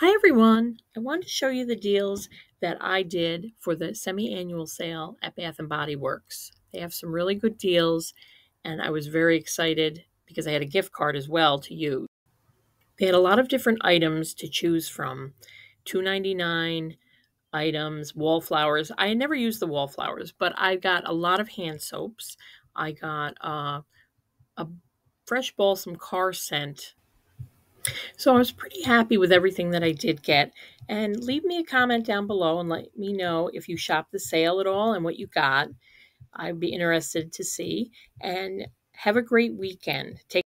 Hi everyone! I wanted to show you the deals that I did for the semi-annual sale at Bath & Body Works. They have some really good deals and I was very excited because I had a gift card as well to use. They had a lot of different items to choose from. $2.99 items, wallflowers. I never used the wallflowers, but I got a lot of hand soaps. I got uh, a fresh balsam car scent so I was pretty happy with everything that I did get. And leave me a comment down below and let me know if you shopped the sale at all and what you got. I'd be interested to see. And have a great weekend. Take